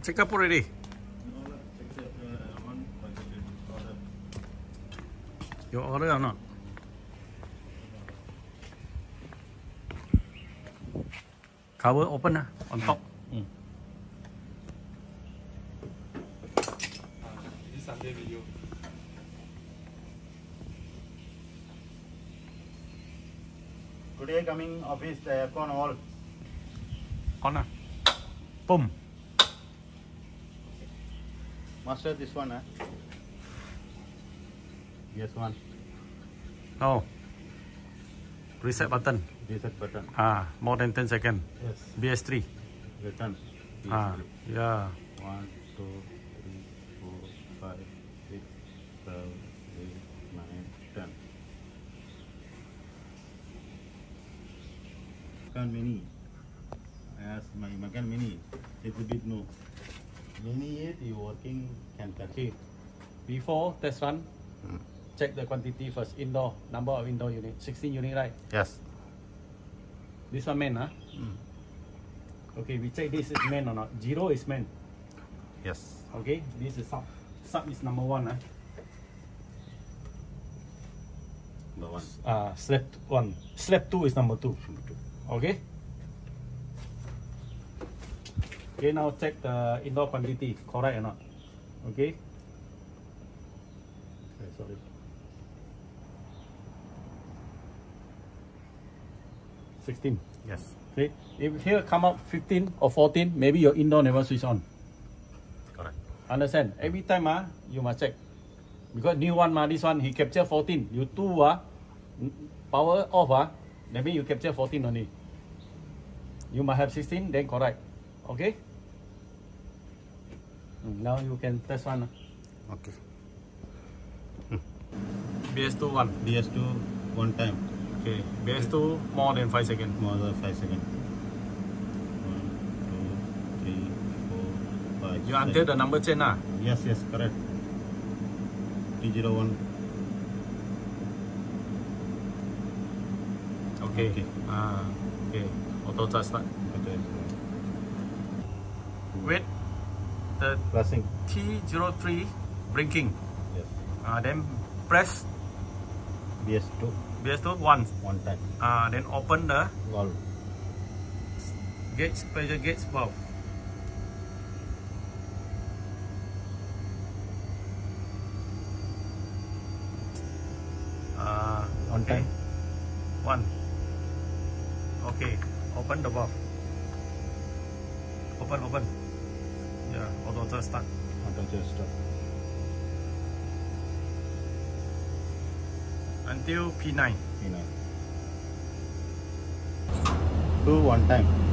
Check up already. Your order or not? Cover open lah, on top. Mm. This Sunday video. Today coming office, the aircon all. On lah. Boom. Master this one, eh? Yes, one. No. Reset button. Reset button. Ah, more than 10 second. Yes. BS3. Return. Ah, yeah. One, two, three, four, five, six, seven, eight, nine, ten. Makan mini. As my makan mini, it's a bit no. Mini it you working can it. Before test run, check the quantity first. Indoor, number of indoor unit. 16 unit, right? Yes. This one man, ah. Mm. Okay, we check this is man or not. Zero is man. Yes. Okay, this is sub. Sub is number one, ah. The one. Uh, slap one. Slap two is number two. Okay. Okay, now check the indoor quantity. Correct or not? Okay. Okay, sorry. Sixteen. Yes. Okay. If here come up fifteen or fourteen, maybe your indoor never switch on. Correct. Understand? Every time ah, you must check. Because new one ma, this one he capture 14. You two ah, power off ah, that means you capture 14 only. You must have 16, then correct. Okay? Now you can test one. Okay. BS2 one. BS2 one time. Okay. BS2 more than 5 seconds. More than five seconds. One, two, three, four, five. You until the number chain ah. Yes, yes, correct. T01. Okay. Okay. Ah, okay. Auto charge start. Okay. Wait. The Pressing. T03 blinking. Yes. Ah, then press BS2 BS2 once. one time. Ah, then open the Valve. gauge pressure gauge valve. Ah, One okay. time. One. Okay. Open the valve. Open, open ododresta. Ododresta. Until P9. P9. Do one time.